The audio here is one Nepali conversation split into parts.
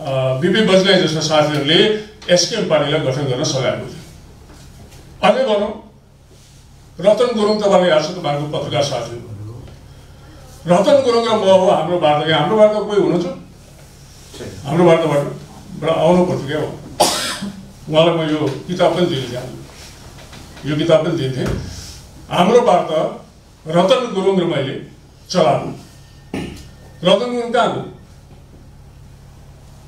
बिपी बजगाई जस्ता साथीहरूले एसकेएम पार्टीलाई गठन गर्न सघाएको थियो। अझै भनौँ रतन गुरुङ तपाईँले याद छ तपाईँहरूको पत्रकार साथी रतन गुरुङ र म हो हाम्रो वार्ता हाम्रो वार्ता कोही हुनुहुन्छ? हाम्रो वार्ताबाट आउनु पर्थ्यो क्या हो। उहाँलाई म यो किताब पनि दिन्थेँ यो किताब पनि दिन्थेँ हाम्रो वार्ता रतन गुरुङ र मैले चलाएको। रतन गुरुङ कहाँको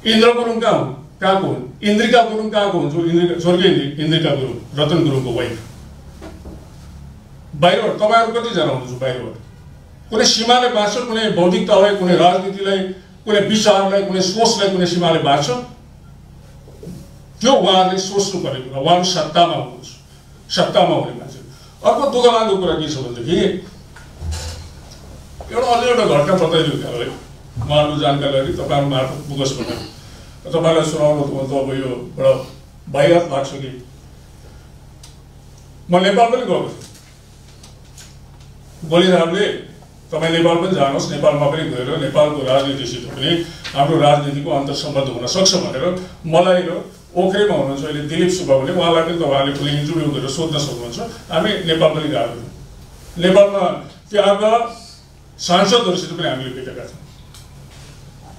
इन्द्र गुरुङ कहाँ हुन् कहाँको हुन् इन्द्रिका गुरुङ कहाँको हुन्छ इन्द्रिका स्वर्गीय इन्द्रिका गुरुङ रतन गुरुङको वाइफ बाहिरबाट तपाईँहरू कतिजना हुनुहुन्छ बाहिरबाट कुनै सीमाले बाँच्छ कुनै बौद्धिकतालाई कुनै राजनीतिलाई कुनै विचारलाई कुनै सोचलाई कुनै सीमाले बाँच्छ? त्यो उहाँहरूले सोच्नु परेको कुरा उहाँहरू सत्तामा हुनुहुन्छ। सत्तामा हुने मान्छे। अर्को दुःख लाग्दो कुरा के छ भनेदेखि एउटा अझै एउटा घटना बताइदिनु तपाईँलाई उहाँहरूको जानकारी तपाईँहरू मार्फत पुगोस् भनेर तपाईँलाई सुनाउनु त अब यो एउटा बाहिरत लाग्छ कि? म नेपाल पनि गएको थिएँ बोलिरामले तपाईँ नेपाल पनि जानुहोस् नेपालमा पनि गएर नेपालको राजनीतिसित पनि हाम्रो राजनीतिको अन्तर्सम्बन्ध हुन सक्छ भनेर मलाई र ओखरेमा हुनुहुन्छ अहिले दिलीप सुब्बा भने उहाँलाई पनि तपाईँहरूले कुनै इन्टरभ्यू गरेर सोध्न सक्नुहुन्छ। हामी नेपाल पनि गएको थियौँ नेपालमा त्यहाँका सांसदहरूसित पनि हामीले भेटेका थियौँ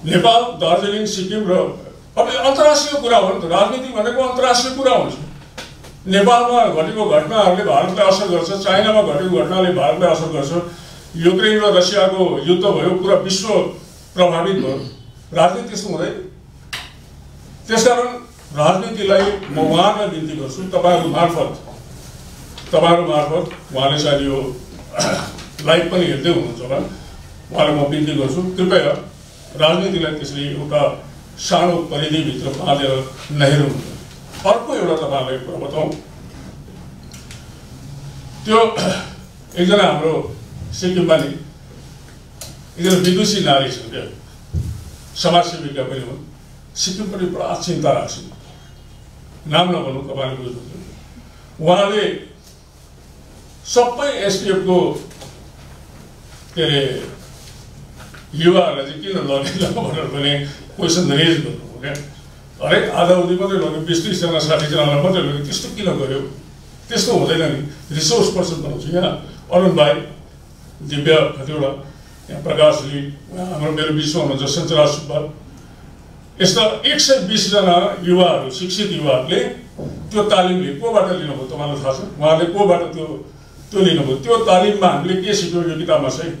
नेपाल दार्जिलिङ सिक्किम र अब अन्तर्राष्ट्रिय कुरा हो नि त। राजनीति भनेको अन्तर्राष्ट्रिय कुरा हुन्छ नेपालमा घटेको घटनाहरूले भारतलाई असर गर्छ चाइनामा घटेको घटनाले भारतलाई असर गर्छ। युक्रेन र रसियाको युद्ध भयो पुरा विश्व प्रभावित भयो। राजनीति त्यस्तो हुँदैन। त्यसकारण राजनीतिलाई म उहाँलाई बिन्ती गर्छु। तपाईँहरू मार्फत तपाईँहरू मार्फत उहाँले सायद यो लाइभ पनि हेर्दै हुनुहुन्छ होला। उहाँलाई म बिन्ती गर्छु। कृपया राजनीतिलाई त्यसले एउटा सानो परिधिभित्र बाँधेर नहेर्नु अर्को एउटा तपाईँहरूलाई कुरा बताउँ। त्यो एकजना हाम्रो सिक्किममा नि एकजना विदुषी नारी छन् क्या। समाजसेविका पनि हुन्। सिक्किम पनि पुरा चिन्ता राख्छन् नाम नभनौँ तपाईँले बुझ्नुहुन्छ। उहाँले सबै एसपिएफको के अरे युवाहरूलाई चाहिँ किन लगेन भनेर पनि क्वेसन रेज गर्नु क्या? अरे आधा उधी मात्रै लग्यो बिस तिसजना साठीजनालाई मात्रै लग्यो त्यस्तो किन गर्यो? त्यस्तो हुँदैन नि। रिसोर्स पर्सन बनाउँछु यहाँ। अरुण भाइ दिव्य कतिवटा यहाँ प्रकाशले हाम्रो मेरो बिचमा हुनुहुन्छ सञ्चराज सुब्बा। यस्ता एक सय बिसजना युवाहरू शिक्षित युवाहरूले त्यो तालिमले कोबाट लिनुभयो तपाईँलाई थाहा छ? उहाँले कोबाट त्यो त्यो लिनुभयो त्यो तालिममा हामीले के सिक्यौँ? यो किताबमा चाहिँ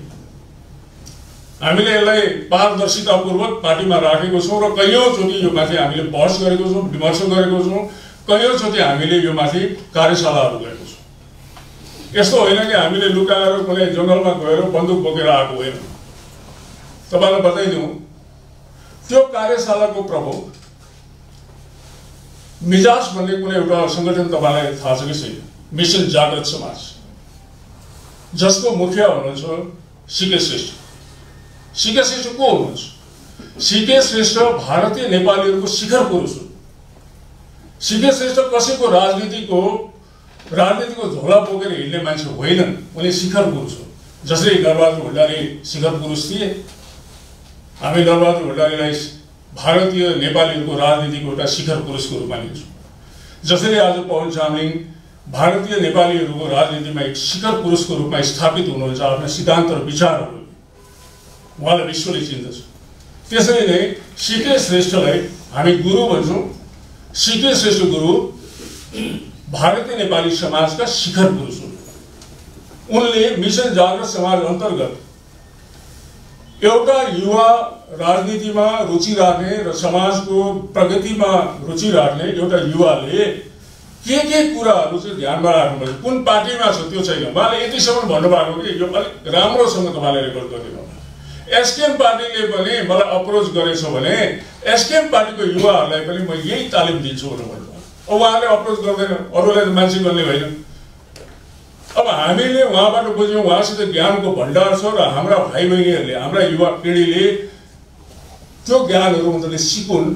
हामीले यसलाई पारदर्शितापूर्वक पार्टीमा राखेको छौँ र कैयौँचोटि यो माथि हामीले बहस गरेको छौँ विमर्श गरेको छौँ कैयौँचोटि हामीले यो माथि कार्यशालाहरू गरेको छौँ। यस्तो होइन कि हामीले लुकाएर कुनै जङ्गलमा गएर बन्दुक बोकेर आएको होइन। तपाईँलाई बताइदिउँ त्यो कार्यशालाको प्रभाव मिजाज भन्ने कुनै एउटा सङ्गठन तपाईँलाई थाहा छ कि छैन? मिसन जागृत समाज जसको मुखिया हुनुहुन्छ सिके श्रेष्ठ। सिके श्रेष्ठ को हुनुहुन्छ सिके श्रेष्ठ भारतीय नेपालीहरूको शिखर पुरुष हुन् सिके श्रेष्ठ कसैको राजनीतिको राजनीतिको झोला बोकेर हिँड्ने मान्छे होइनन् उनी शिखर पुरुष हो जसरी नरबहादुर भण्डारी शिखर पुरुष थिए हामी नरबहादुर भण्डारीलाई भारतीय नेपालीहरूको राजनीतिको एउटा शिखर पुरुषको रूपमा लिन्छौँ। जसरी आज पवन चामलिङ भारतीय नेपालीहरूको राजनीतिमा एक शिखर पुरुषको रूपमा स्थापित हुनुहुन्छ आफ्ना सिद्धान्त र विचारहरू। उहाँलाई विश्वले चिन्दछ त्यसरी नै सिके श्रेष्ठलाई हामी गुरु भन्छौँ सिके श्रेष्ठ गुरु भारतीय नेपाली समाजका शिखर पुरुष हुन् उनले मिसन जागृत समाज अंतर्गत एउटा युवा राजनीतिमा रुचि राख्ने र समाजको प्रगतिमा रुचि राख्ने एउटा युवाले के के कुराहरू चाहिँ ध्यानमा राख्नुपर्छ कुन पार्टीमा छ त्यो छैन? उहाँले यतिसम्म भन्नुभएको कि यो अलिक राम्रोसँग तपाईँले रेकर्ड गरिदिनु एसकेएम पार्टीले पनि मलाई अप्रोच गरेछ भने एसकेएम पार्टीको युवाहरूलाई पनि म यही तालिम दिन्छु भनेर भन्नुभयो। उहाँले अप्रोच गर्दैन अरूलाई त मान्छे गर्ने होइन। अब हामीले उहाँबाट बुझ्यौँ उहाँसित ज्ञानको भण्डार छ र हाम्रा भाइ बहिनीहरूले हाम्रा युवा पिँढीले त्यो ज्ञानहरू उनीहरूले सिकुन्।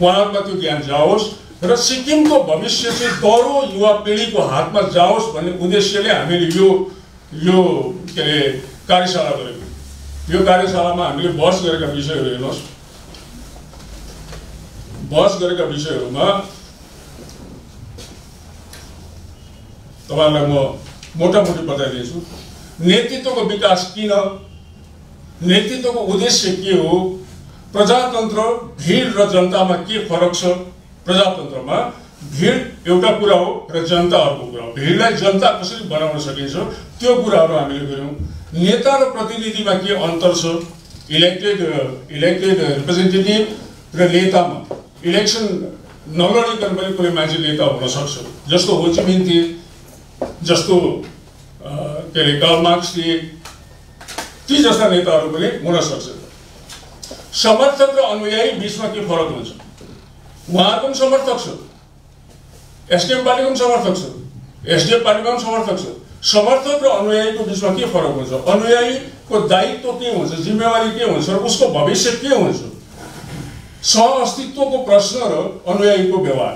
उहाँहरूमा त्यो ज्ञान जाओस् र सिक्किमको भविष्य चाहिँ गौरव युवा पिँढीको हातमा जाओस् भन्ने उद्देश्यले हामीले यो यो के अरे कार्यशाला गरेको। यो कार्यशालामा हामीले बहस गरेका विषयहरू हेर्नुहोस् बहस गरेका विषयहरूमा तपाईँहरूलाई म मोटामोटी बताइदिन्छु नेतृत्वको विकास किन नेतृत्वको उद्देश्य के हो प्रजातन्त्र भिड र जनतामा के फरक छ प्रजातन्त्रमा भिड एउटा कुरा हो र जनता अर्को कुरा हो भिडलाई जनता कसरी बनाउन सकिन्छ त्यो कुराहरू हामीले गऱ्यौँ नेता र प्रतिनिधिमा के अन्तर छ? इलेक्टेड इलेक्टेड रिप्रेजेन्टेटिभ र नेतामा इलेक्सन नलडिकन पनि कुनै मान्छे नेता हुन सक्छ। जस्तो होचिमिन थिए जस्तो के अरे कार्ल मार्क्स थिए ती जस्ता नेताहरू पनि हुन सक्छ। समर्थक र अनुयायी बिचमा के फरक हुन्छ? उहाँहरूको पनि समर्थक छ। एसडिएफ पार्टीको पनि समर्थक छ। एसडिएफ पार्टीमा पनि समर्थक छ। समर्थक र अनुयायीको बिचमा के फरक हुन्छ? अनुयायीको दायित्व के हुन्छ? जिम्मेवारी के हुन्छ? र उसको भविष्य के हुन्छ? सह अस्तित्वको प्रश्न र अनुयायीको व्यवहार।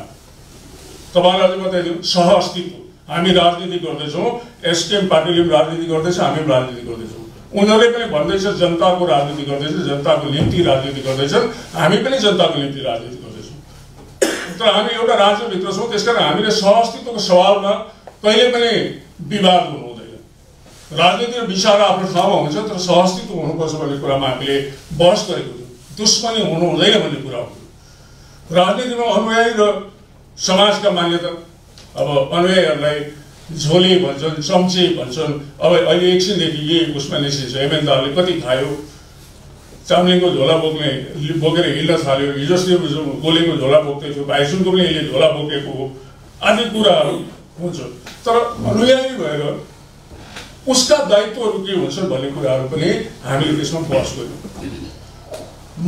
तपाईँलाई बताइदिउँ सह अस्तित्व हामी राजनीति गर्दैछौँ एसकेएम पार्टीले पनि राजनीति गर्दैछ हामी पनि राजनीति गर्दैछौँ। उनीहरूले पनि भन्दैछ जनताको राजनीति गर्दैछ जनताको निम्ति राजनीति गर्दैछन्। हामी पनि जनताको निम्ति राजनीति गर्दैछौँ। तर हामी एउटा राज्यभित्र छौँ त्यस कारण हामीले सहअस्तित्वको सवालमा कहिले पनि विवाद हुनु हुँदैन राजनीति र विचार आफ्नो ठाउँमा हुन्छ तर सहअस्तित्व हुनुपर्छ भन्ने कुरामा हामीले बहस गरेको थियौँ। दुश्मनी हुनु हुँदैन भन्ने कुरा हो। राजनीतिमा अनुयायी र समाजका मान्यता अब अनुयायीहरूलाई झोले भन्छन् चम्चे भन्छन्। अब अहिले एकछिनदेखि यही उसमा निस्किन्छ। हेमेन्दारले कति खायो चाम्लिङको झोला बोक्ने बोकेर हिँड्न थाल्यो। हिजो गोलीको झोला बोक्दै थियो भाइसुनको पनि यसले झोला बोकेको हो। आदि कुराहरू। हुन्छ। तर अनुयायी भएर उसका दायित्वहरू के हुन्छन् भन्ने कुराहरू पनि हामीले त्यसमा बहस गऱ्यौँ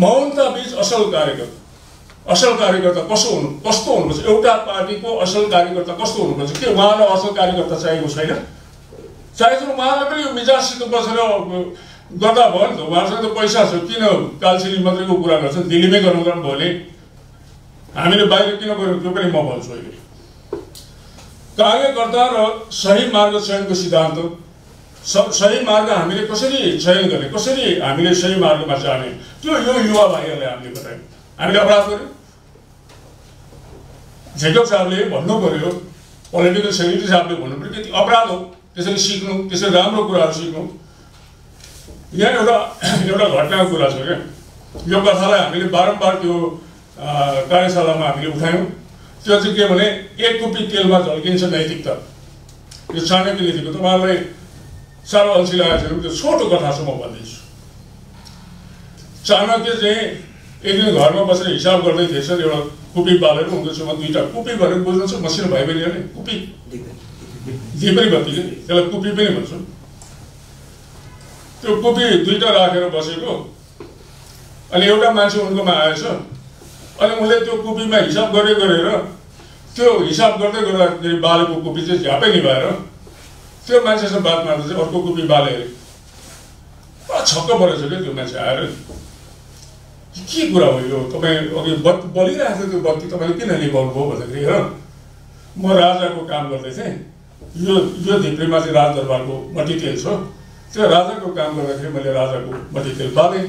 मौनता बिच असल कार्यकर्ता। असल कार्यकर्ता कसो हुनु कस्तो हुनुपर्छ? एउटा पार्टीको असल कार्यकर्ता कस्तो हुनुपर्छ? के उहाँलाई असल कार्यकर्ता चाहिएको छैन? चाहिएको उहाँलाई पनि यो मिजाजसित बसेर गर्दा भयो नि त। उहाँसँग त पैसा छ। किन कालचिनी मात्रैको कुरा गर्छन्? दिल्लीमै गर्नु भने हामीले बाहिर किन गऱ्यौँ त्यो पनि म भन्छु अहिले। कार्यकर्ता र सही मार्ग चयनको सिद्धान्त सही मार्ग हामीले कसरी चयन गर्ने कसरी हामीले सही मार्गमा जाने त्यो यो युवा भाइहरूलाई हामीले बतायौँ। हामीले अपराध गर्यौँ। झेकब साहबले भन्नु पऱ्यो पोलिटिकल सेक्रेटरी साहबले भन्नु पऱ्यो कि अपराध हो त्यसरी सिक्नु त्यसरी राम्रो कुराहरू सिक्नु। यहाँ एउटा एउटा घटनाको कुरा छ क्या। यो कथालाई हामीले बारम्बार त्यो कार्यशालामा हामीले उठायौँ। त्यो चाहिँ के भने एक कुपी तेलमा झल्किन्छ नैतिकता। यो चाणक्य नीतिको तपाईँहरूलाई साह्रो अल्छी लागेको छ त्यो छोटो कथा छ म भनिदिन्छु चाणक्य चाहिँ एक दिन घरमा बसेर हिसाब गर्दै थिएछ एउटा कुपी बालेर छेउमा दुईवटा कुपी भनेर बुझ्नुहुन्छ मसिनो भाइ बहिनीहरूले कुपी? झिपरी बत्ती कि? त्यसलाई कुपी पनि भन्छौँ। त्यो कुपी दुईवटा राखेर बसेको। अनि एउटा मान्छे उनकोमा आएछ अनि उसले त्यो कुपीमा हिसाब गर्दै गरेर त्यो हिसाब गर्दै गर्दाखेरि बालेको कुपी चाहिँ झ्यापै निभाएर त्यो मान्छेसँग बात मार्दा चाहिँ अर्को कुपी बाले अरे छक्क परेछ क्या त्यो मान्छे आएर? के कुरा हो यो? तपाईँ अघि बत्ती बलिरहेको थियो त्यो बत्ती तपाईँले किन निभाउनु भयो भन्दाखेरि हेर म राजाको काम गर्दै थिएँ। यो यो धिप्रीमा चाहिँ राजदरबारको मट्टितेल छ। त्यो राजाको काम गर्दाखेरि मैले राजाको मट्टितेल बालेँ।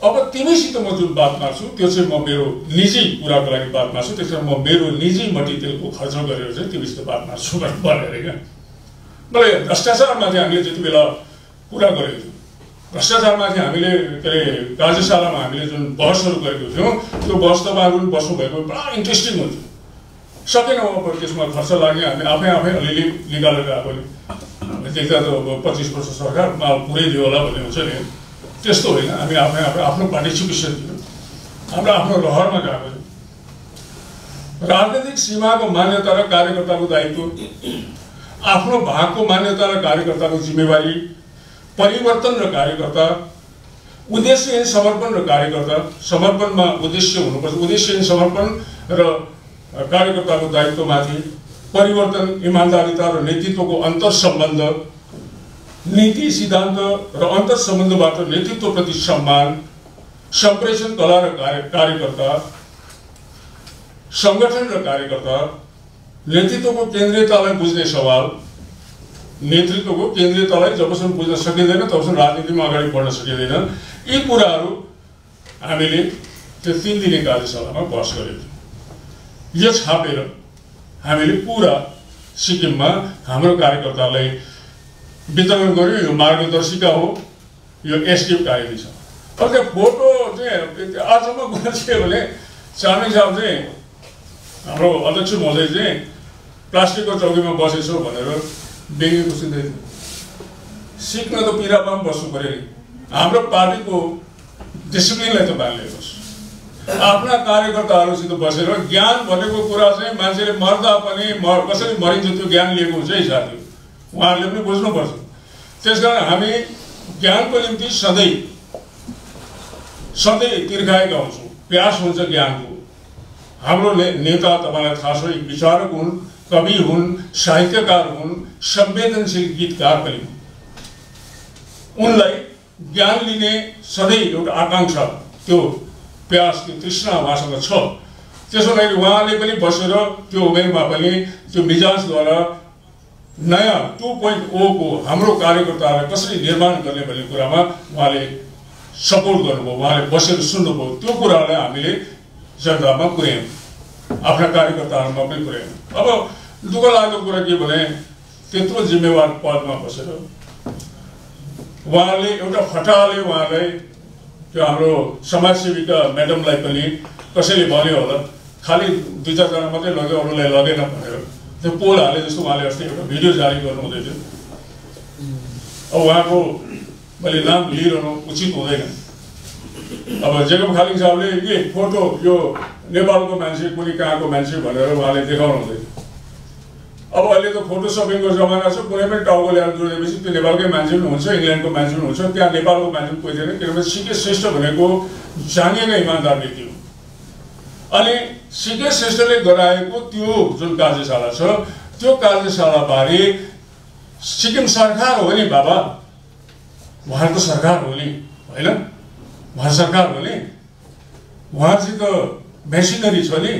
अब तिमीसित म जुन बात मार्छु त्यो चाहिँ म मेरो निजी कुराको लागि बात मार्छु त्यस कारण म मेरो निजी मट्टितेलको खर्च गरेर चाहिँ तिमीसित बात मार्छु भनेर क्या। मलाई भ्रष्टाचारमाथि हामीले जति बेला कुरा गरेको थियौँ भ्रष्टाचारमाथि हामीले के अरे कार्यशालामा हामीले जुन बहसहरू गरेको थियौँ त्यो बहस तपाईँहरू पनि बस्नुभएको पुरा इन्ट्रेस्टिङ हुन्थ्यो सकेन अब त्यसमा खर्च लाग्ने हामी आफै आफै अलिअलि निकालेर अब देख्दा त अब पच्चिस वर्ष सरकारमा पुरै दियो होला भन्ने हुन्छ नि। त्यस्तो होइन। हामी आफै आफ्नो पार्टिसिपेसन थियो हाम्रो आफ्नो रहरमा गएको राजनैतिक सीमाको मान्यता र कार्यकर्ताको दायित्व आफ्नो भागको मान्यता र कार्यकर्ताको जिम्मेवारी परिवर्तन र कार्यकर्ता उद्देश्यहीन समर्पण र कार्यकर्ता समर्पणमा उद्देश्य हुनुपर्छ। उद्देश्यहीन समर्पण र कार्यकर्ताको दायित्वमाथि परिवर्तन इमान्दारिता र नेतृत्वको अन्तर सम्बन्ध नीति सिद्धान्त र अन्तर सम्बन्धबाट नेतृत्वप्रति सम्मान सम्प्रेषण कला र कार्य कार्यकर्ता सङ्गठन र कार्यकर्ता नेतृत्वको केन्द्रीयतालाई बुझ्ने सवाल नेतृत्वको केन्द्रीयतालाई जबसम्म बुझ्न सकिँदैन तबसम्म राजनीतिमा अगाडि बढ्न सकिँदैन। यी कुराहरू हामीले त्यो तिन दिने कार्यशालामा बहस गरेको थियो। यो छापेर हामीले पुरा सिक्किममा हाम्रो कार्यकर्तालाई वितरण गर्यो यो मार्गदर्शिका हो यो एसडिएफ कार्य छ। त्यो फोटो चाहिँ आजसम्म कुरा भने चामिक साहब चाहिँ हाम्रो अध्यक्ष महोदय चाहिँ प्लास्टिकको चौकीमा बसेछौ भनेर बेगी सुन्दै सिक्न त पिरामा पनि बस्नु पऱ्यो हाम्रो पार्टीको डिसिप्लिनलाई त बाँधिनुहोस् आफ्ना कार्यकर्ताहरूसित बसेर ज्ञान भनेको कुरा चाहिँ मान्छेले मर्दा पनि म कसरी मरिन्छ त्यो ज्ञान लिएको हुन्छ है साथी। उहाँहरूले पनि बुझ्नुपर्छ। त्यस कारण हामी ज्ञानको निम्ति सधैँ सधैँ तिर्खाएका हुन्छौँ। प्यास हुन्छ ज्ञानको। हाम्रो नेता तपाईँलाई थाहा छ विचारक हुन् कवि हुन् साहित्यकार हुन् संवेदनशील गीतकार पनि हुन् उनलाई ज्ञान लिने सधैँ एउटा आकाङ्क्षा त्यो प्यास त्यो तृष्णा उहाँसँग छ। त्यसो लागि उहाँले पनि बसेर त्यो उमेरमा पनि त्यो मिजाजद्वारा नयाँ टु पोइन्ट ओको हाम्रो कार्यकर्ताहरूलाई कसरी निर्माण गर्ने भन्ने कुरामा उहाँले सपोर्ट गर्नुभयो उहाँले बसेर सुन्नुभयो। त्यो कुरालाई हामीले जनतामा पुर्यायौँ। आफ्ना कार्यकर्ताहरूमा पनि पुर्यायौँ। अब दुःख लागेको कुरा के भने त्यत्रो जिम्मेवार पदमा बसेर उहाँले एउटा फटाले उहाँलाई त्यो हाम्रो समाजसेविका म्याडमलाई पनि कसैले भन्यो होला खालि दुई चारजना मात्रै लग्यो अरूलाई लगेन भनेर। त्यो पोल हाले जस्तो उहाँले अस्ति एउटा भिडियो जारी गर्नु हुँदै थियो अब उहाँको मैले नाम लिइरहनु उचित हुँदैन अब जेकब खालिङ साहबले के फोटो यो नेपालको मान्छे कुनै कहाँको मान्छे भनेर उहाँले देखाउनु हुँदैन अब अहिले त फोटो सपिङको जमाना छ कुनै पनि टाउको ल्याएर जोडेपछि त्यो नेपालकै मान्छे पनि हुन्छ इङ्ल्यान्डको मान्छे पनि हुन्छ त्यहाँ नेपालको मान्छे पनि कोही थिएन किनभने सिके श्रेष्ठ भनेको जानिएका इमान्दार व्यक्ति हो अनि सिके श्रेष्ठले गराएको त्यो जुन कार्यशाला छ त्यो कार्यशालाबारे सिक्किम सरकार हो नि बाबा। उहाँको सरकार हो नि होइन? उहाँ सरकार हो नि? उहाँसित मेसिनरी छ नि।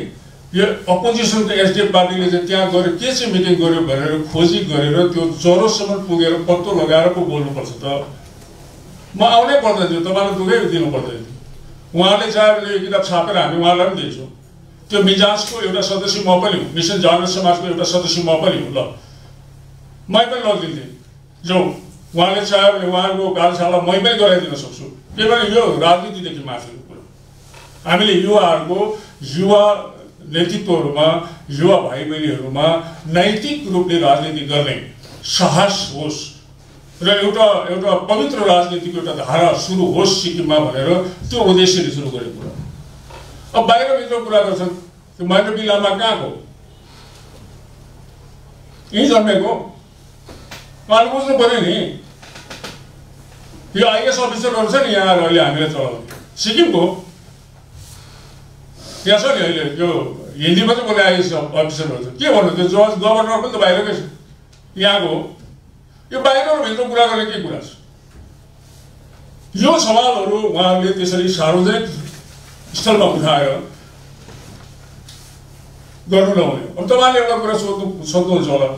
यो अपोजिसनको एसडिएफ पार्टीले चाहिँ त्यहाँ गएर के चाहिँ मिटिङ गर्यो भनेर खोजी गरेर त्यो जरोसम्म पुगेर पत्तो लगाएर पो बोल्नुपर्छ त। म आउनै पर्दैन थियो तपाईँलाई दुःखै दिनु पर्दैन थियो। उहाँले चाहे भने यो किताब छापेर हामी उहाँलाई पनि दिन्छौँ। त्यो मिजाजको एउटा सदस्य म पनि हुँ। मिसन जागृत समाजको एउटा सदस्य म पनि हुँ। ल। मै पनि लगिदिन्थेँ जो उहाँले चाह्यो भने उहाँको कार्यशाला मै पनि गराइदिन सक्छु। किनभने यो राजनीतिदेखि माथिको कुरा। हामीले युवाहरूको युवा नेतृत्वहरूमा युवा भाइ बहिनीहरूमा नैतिक रूपले राजनीति गर्ने साहस होस्। र एउटा एउटा पवित्र राजनीतिको एउटा धारा सुरु होस् सिक्किममा भनेर त्यो उद्देश्यले सुरु गरेको कुरा अब बाहिरभित्र कुरा गर्छन् त्यो माइनोटी लामा कहाँको यहीँ जन्मेको उहाँले बुझ्नु पऱ्यो नि यो आइएस अफिसरहरू छ नि यहाँ अहिले हामीलाई चलाउने सिक्किमको त्यहाँ छ नि अहिले त्यो हिन्दीमा चाहिँ बोले आइएस अफिसरहरू। छ के भन्नु त्यो जज गभर्नर पनि त बाहिरकै छ। यहाँको यो बाहिरभित्र कुरा गर्ने के कुरा छ यो सवालहरू उहाँहरूले त्यसरी सार्वजनिक स्थलमा उठाएर गर्नु नहुने अब तपाईँले एउटा कुरा सोध्नु सोध्नुहुन्छ होला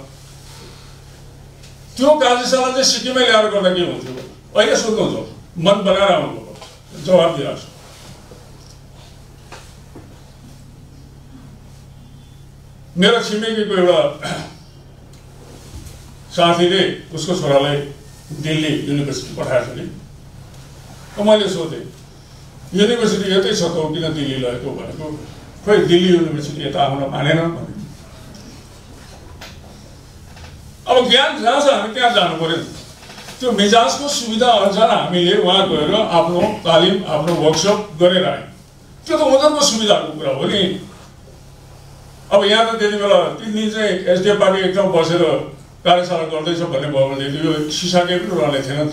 त्यो कार्यशाला चाहिँ सिक्किमै ल्याएर गर्दा के हुन्थ्यो अहिले सोध्नुहुन्छ मन बनाएर आउनुभयो जवाब दिइरहेको छु मेरो छिमेकीको एउटा साथीले उसको छोरालाई दिल्ली युनिभर्सिटी पठाएको थियो नि मैले सोधेँ युनिभर्सिटी यतै छ त किन दिल्ली लगेको भनेको? खोइ दिल्ली युनिभर्सिटी यता आउन मानेन भने। अब ज्ञान जहाँ छ हामी त्यहाँ जानु पऱ्यो त्यो मिजाजको सुविधा अनुसार हामीले उहाँ गएर आफ्नो तालिम आफ्नो वर्कसप गरेर आयौँ। त्यो त उनीहरूको सुविधाको कुरा हो नि। अब यहाँ त त्यति बेला तिन दिन चाहिँ एसडिएफ पार्टी एकदम बसेर कार्यशाला गर्दैछ भन्ने भयो भनेदेखि यो सिसाकै पनि रहने थिएन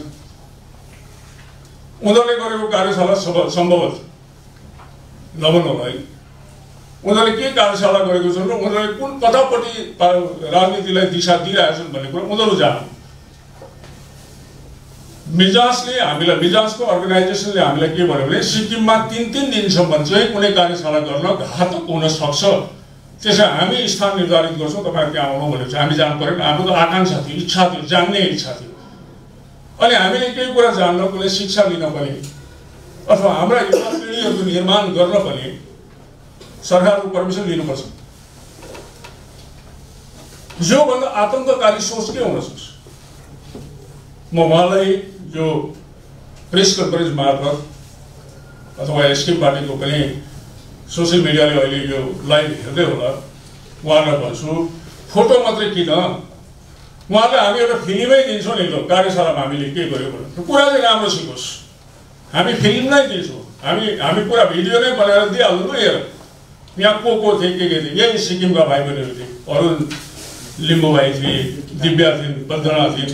उनीहरूले गरेको कार्यशाला सम्भवत नभन्नु होला है उनीहरूले के कार्यशाला गरेको छन् र उनीहरूले कुन कतापट्टि राजनीतिलाई दिशा दिइरहेछन् भन्ने कुरा उनीहरू जानु मिजासले हामीलाई मिजासको अर्गनाइजेसनले हामीलाई के भन्यो भने सिक्किममा तिन तिन दिनसम्म चाहिँ कुनै कार्यशाला गर्न घातक हुन सक्छ त्यसमा हामी स्थान निर्धारित गर्छौँ तपाईँहरू त्यहाँ आउनु भनेपछि हामी जानु पऱ्यो। हाम्रो त आकाङ्क्षा थियो इच्छा थियो जान्ने इच्छा थियो। अनि हामीले केही कुरा जान्न कुनै शिक्षा लिन पनि अथवा हाम्रा युवा पिँढीहरूको निर्माण गर्न पनि सरकारको पर्मिसन लिनुपर्छ। योभन्दा आतङ्ककारी सोच के हुन सक्छ? म उहाँलाई यो प्रेस कन्फरेन्स मार्फत अथवा एसकेम पार्टीको पनि सोसियल मिडियाले अहिले यो लाइभ हेर्दै होला। उहाँहरूलाई भन्छु फोटो मात्रै किन? उहाँलाई हामी एउटा फिल्मै दिन्छौँ नि त कार्यशालामा हामीले के गर्यो भनेर। कुरा चाहिँ राम्रो सिकोस्। हामी फिल्म नै दिन्छौँ। हामी हामी पुरा भिडियो नै बनाएर दिइहाल्नु न हेर। यहाँ को को थिए के के थिए? यही सिक्किमका भाइ बहिनीहरू थिए। अरुण लिम्बू भाइ थिए दिव्या थिइन् वन्दना थिइन्।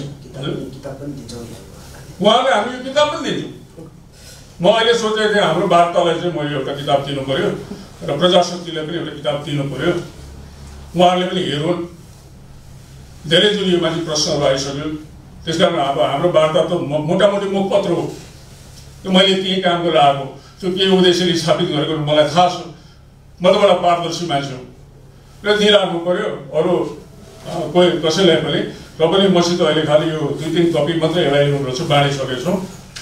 उहाँले हामी यो किताब पनि दिन्छौँ। म अहिले सोचेको थिएँ हाम्रो वार्तालाई चाहिँ मैले एउटा किताब दिनु पऱ्यो र प्रजाशक्तिलाई पनि एउटा किताब दिनु पऱ्यो उहाँहरूले पनि हेरुन्। धेरैचोटि यो माथि प्रश्नहरू आइसक्यो। त्यस कारण अब हाम्रो वार्ता त मोटामोटी मुखपत्र हो। त्यो मैले त्यहीँ काम गरेर आएको त्यो के उद्देश्यले स्थापित गरेको मलाई थाहा छ। म त एउटा पारदर्शी मान्छे हो। र दिइराख्नु पऱ्यो अरू कोही कसैलाई पनि। र पनि मसित अहिले खालि यो दुई तिन कपी मात्रै बाँडिसकेको छौँ।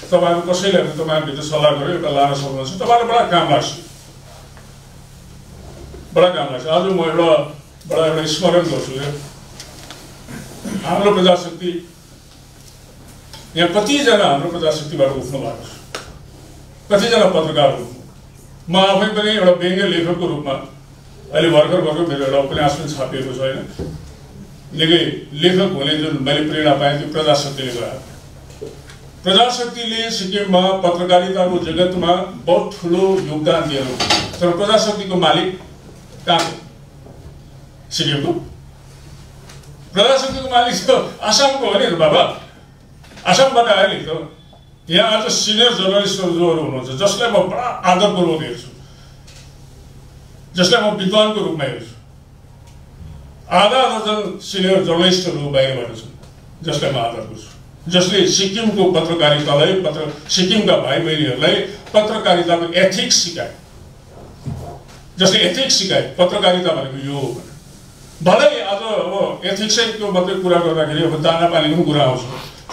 तपाईँहरू कसैलाई पनि तपाईँहरूभित्र सल्लाह गरेर एउटा लान सक्नुहुन्छ तपाईँलाई बडा काम लाग्छ बडा काम लाग्छ आज म एउटा बडा एउटा स्मरण गर्छु हाम्रो प्रजाशक्ति यहाँ कतिजना हाम्रो प्रजाशक्तिबाट उठ्नु भएको छ कतिजना पत्रकारहरू म आफै पनि एउटा व्यङ्ग्य लेखकको रूपमा अहिले भर्खर भर्खर मेरो एउटा उपन्यास पनि छापिएको छ होइन निकै लेखक हुने जुन मैले प्रेरणा पाएँ त्यो प्रजाशक्तिले गराएको प्रजाशक्तिले सिक्किममा पत्रकारिताको जगतमा बहुत ठुलो योगदान दिएर तर प्रजाशक्तिको मालिक कहाँको सिक्किमको प्रजाशक्तिको मालिक त आसामको हो नि बाबा आसामबाट आयो नि त यहाँ आज सिनियर जर्नलिस्टहरू जोहरू हुनुहुन्छ जसलाई म बडा आदरपूर्वक हेर्छु जसलाई म विद्वानको रूपमा हेर्छु आधा दर्जन सिनियर जर्नलिस्टहरू बाहिरबाट छन् जसलाई म आदर गर्छु जसले सिक्किमको पत्रकारितालाई पत्र सिक्किमका भाइ बहिनीहरूलाई पत्रकारिताको एथिक्स सिकाए। जसले एथिक्स सिकाए पत्रकारिता भनेको यो हो भने भलै आज अब एथिक्सैको मात्रै कुरा गर्दाखेरि अब दाना पानीको पनि कुरा आउँछ।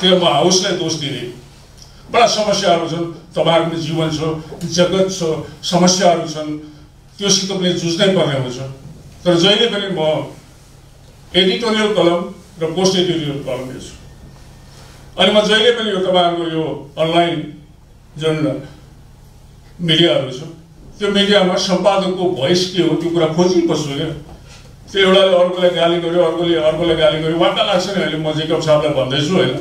त्यो म हाउसलाई दोष दिँदैन बडा समस्याहरू छन्। तपाईँहरूको जीवन छ जगत छ समस्याहरू छन्। त्योसित पनि जुझ्नै पर्ने हुन्छ। तर जहिले पनि म एडिटोरियल कलम र पोस्ट एडिटोरियल कलम हेर्छु। अनि म जहिले पनि यो तपाईँहरूको यो अनलाइन जुन मिडियाहरू छ त्यो मिडियामा सम्पादकको भोइस के हो त्यो कुरा खोजिबस्छु क्या त्यो एउटाले अर्कोलाई गाली गर्यो अर्कोले अर्कोलाई गाली गर्यो वाक्क लाग्छ नि अहिले। म जेकब साहबलाई भन्दैछु होइन।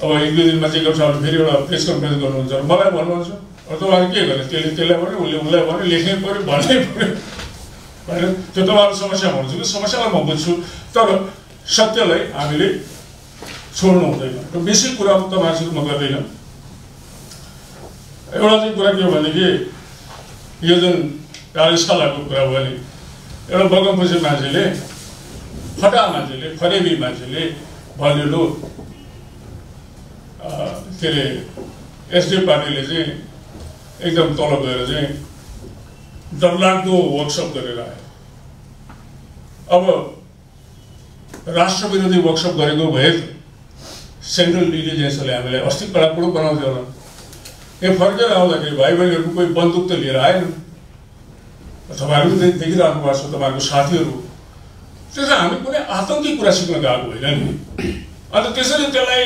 अब एक दुई दिनमा जेकब साहबले फेरि एउटा प्रेस कन्फरेन्स गर्नुहुन्छ मलाई भन्नुहुन्छ अब तपाईँहरू के गर्ने? त्यसले त्यसलाई भन्यो उसले उसलाई भन्यो लेख्नै पऱ्यो भन्नै पऱ्यो होइन? त्यो तपाईँहरू समस्या भन्छु कि? समस्यालाई म बुझ्छु। तर सत्यलाई हामीले छोड्नु हुँदैन र बेसी कुरा तपाईँहरूसित म गर्दैन एउटा चाहिँ कुरा के हो भनेदेखि यो जुन कार्यशालाको कुरा भयो नि एउटा बगमपछि मान्छेले फटा मान्छेले फरेबी मान्छेले भन्यो लु के अरे एसडिएफ पार्टीले चाहिँ एकदम तल गएर चाहिँ डरलाग्दो वर्कसप गरेर आयो। अब राष्ट्र विरोधी वर्कसप गरेको भए सेन्ट्रल इन्टेलिजेन्सले हामीलाई अस्ति कडाकुडो बनाउँथ्यो होला यहाँ फर्केर आउँदाखेरि भाइ बहिनीहरूको कोही बन्दुक त लिएर आएन तपाईँहरू पनि देखिरहनु भएको छ तपाईँहरूको साथीहरू त्यसमा हामी कुनै आतङ्की कुरा सिक्न गएको होइन नि अन्त त्यसरी त्यसलाई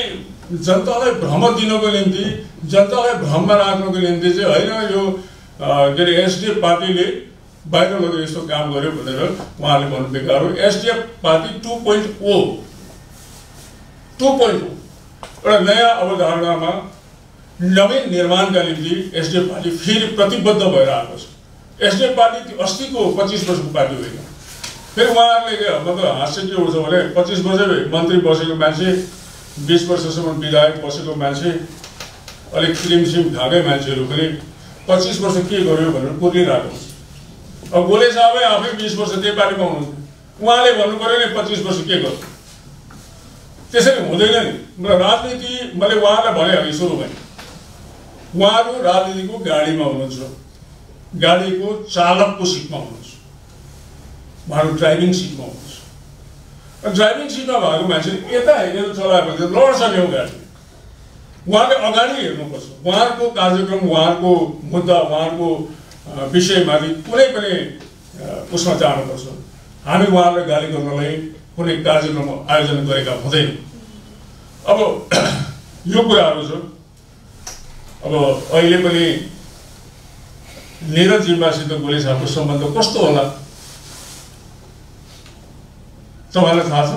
जनतालाई भ्रम दिनको निम्ति जनतालाई भ्रममा राख्नको निम्ति चाहिँ होइन यो के अरे एसडिएफ पार्टीले बाहिर लगेर यस्तो काम गर्यो भनेर उहाँले भन्नु बेकार हो SDF party two point O two point O एउटा नयाँ अवधारणामा नवीन निर्माणका निम्ति एसडिएफ पार्टी फेरि प्रतिबद्ध भएर आएको छ। एसडिएफ पार्टी अस्तिको पच्चिस वर्षको पार्टी होइन। फेरि उहाँहरूले मतलब हाँस्य के हुन्छ भने पच्चिस वर्षै मन्त्री बसेको मान्छे बिस वर्षसम्म विधायक बसेको मान्छे अलिक क्रिमसिम खाएकै मान्छेहरू पनि पच्चिस वर्ष के गर्यो भनेर कुरिरहेको हुन्छ। अब गोले साहबै आफै बिस वर्ष त्यही पार्टीमा हुनुहुन्छ। उहाँले भन्नु पऱ्यो नि पच्चिस वर्ष के गर्छ त्यसरी हुँदैन नि। र राजनीति मैले उहाँलाई भने अघि सुरु भने उहाँहरू राजनीतिको गाडीमा हुनुहुन्छ। गाडीको चालकको सिटमा हुनुहुन्छ। उहाँहरू ड्राइभिङ सिटमा हुनुहुन्छ। ड्राइभिङ सिटमा भएको मान्छे यता हेरेर चलायो भने लड्छ नि गाडी। उहाँले अगाडि हेर्नुपर्छ। उहाँहरूको कार्यक्रम उहाँहरूको मुद्दा उहाँहरूको विषयमाथि कुनै पनि उसमा जानुपर्छ। हामी उहाँहरूलाई गाली गर्नलाई कुनै कार्यक्रम आयोजना गरेका हुँदैन। अब यो कुराहरू छ। अब अहिले पनि निरज जिम्बासित गोले साहबको सम्बन्ध कस्तो होला? तपाईँलाई थाहा छ?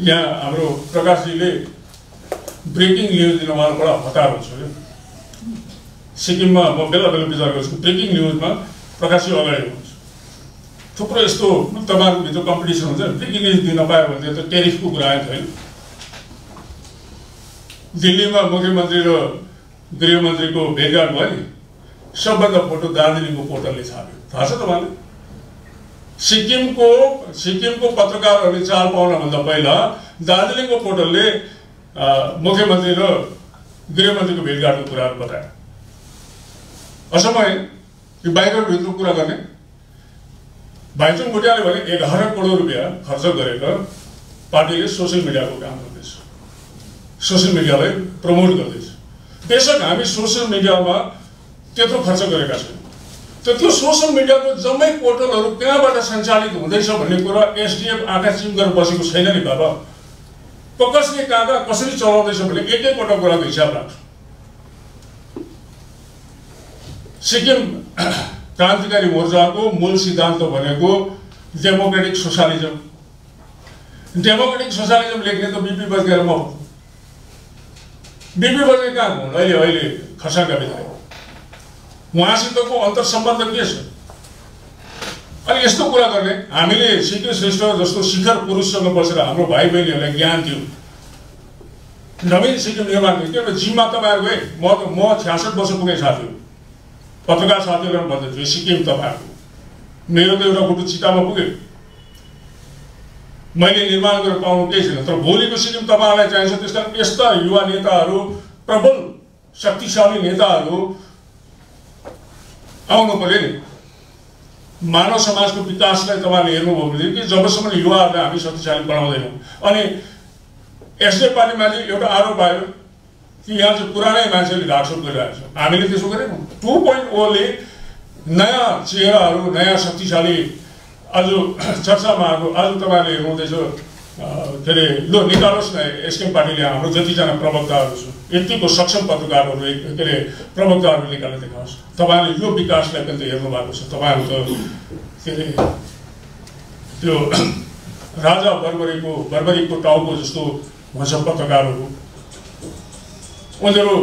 यहाँ हाम्रो प्रकाशजीले ब्रेकिङ न्युज दिन उहाँलाई बडा हतार हुन्छ क्या। सिक्किममा म बेला बेला विचार गर्छु ब्रेकिङ न्युजमा प्रकाशजी अगाडि हुनुहुन्छ। थुप्रो यस्तो तपाईँहरूको भित्र कम्पिटिसन हुन्छ ब्रेकिङ न्युज दिन पायो भने त टेरिफको कुरा आयो छैन दिल्लीमा मुख्यमन्त्री र गृहमन्त्रीको भेटघाट भयो नि सबभन्दा फोटो दार्जिलिङको पोर्टलले छाप्यो थाहा छ तपाईँलाई सिक्किमको सिक्किमको पत्रकारहरूले चाल पाउनभन्दा पहिला दार्जिलिङको पोर्टलले मुख्यमन्त्री र गृहमन्त्रीको भेटघाटको कुराहरू बताए असमय यो बाहिरभित्र कुरा गर्ने भाइचुङ भुटियाले भने एघार करोड रुपियाँ खर्च गरेर पार्टीले सोसियल मिडियाको काम गर्दैछ। सोसियल मिडियालाई प्रमोट गर्दैछ। बेसक हामी सोसियल मिडियामा त्यत्रो खर्च गरेका छौँ। त त्यो सोसियल मिडियाको जम्मै पोर्टलहरू कहाँबाट सञ्चालित हुँदैछ भन्ने कुरा एसडिएफ आँखा चिम गरेर बसेको छैन नि बाबा। कसले कहाँ कहाँ कसरी चलाउँदैछ भने एक एकवटा कुराको हिसाब राख्छ। सिक्किम क्रान्तिकारी मोर्चाको मूल सिद्धान्त भनेको डेमोक्रेटिक सोसालिजम। डेमोक्रेटिक सोसालिजम लेख्ने त बिपी बजगारमा हो। बिपी बजे कहाँ हुन्? अहिले अहिले खरसाङका विधायक उहाँसितको अन्तर सम्बन्ध के छ? अनि यस्तो कुरा गर्ने हामीले सिके श्रेष्ठ जस्तो शिखर पुरुषसँग बसेर हाम्रो भाइ बहिनीहरूलाई ज्ञान दियो। नवीन सिक्किम निर्माण त्यो जिम्मा तपाईँहरूको है। म त म छ्यासठ वर्ष पुगेँ साथी। पत्रकार साथीहरूलाई भन्दैछु सिक्किम तपाईँहरूको। मेरो त एउटा फोटो चितामा पुग्यो मैले निर्माण गरेर पाउनु केही छैन तर भोलिको सिक्किम तपाईँहरूलाई चाहिन्छ त्यस कारण यस्ता युवा नेताहरू प्रबल शक्तिशाली नेताहरू आउनु पऱ्यो नि। मानव समाजको विकासलाई तपाईँहरूले हेर्नुभयो भने कि जबसम्म युवाहरूलाई हामी शक्तिशाली बनाउँदैनौँ। अनि एसडे पार्टीमाथि एउटा आरोप आयो कि यहाँ चाहिँ पुरानै मान्छेले ढाकछोप गरिरहेको छ। हामीले त्यसो गरेनौँ। टु पोइन्ट ओले नयाँ चेहराहरू नयाँ शक्तिशाली आज चर्चामा आएको आज तपाईँहरूले हेर्नुहुँदैछ के अरे ल निकालोस् न एसकेएम पार्टीले हाम्रो जतिजना प्रवक्ताहरू छ यतिको सक्षम पत्रकारहरू के अरे प्रवक्ताहरू निकालेर देखाओस्। तपाईँहरूले यो विकासलाई पनि त हेर्नु भएको छ। तपाईँहरू त के अरे त्यो राजा बर्बरीको बर्बरीको टाउको जस्तो हुन्छ पत्रकारहरू। उनीहरू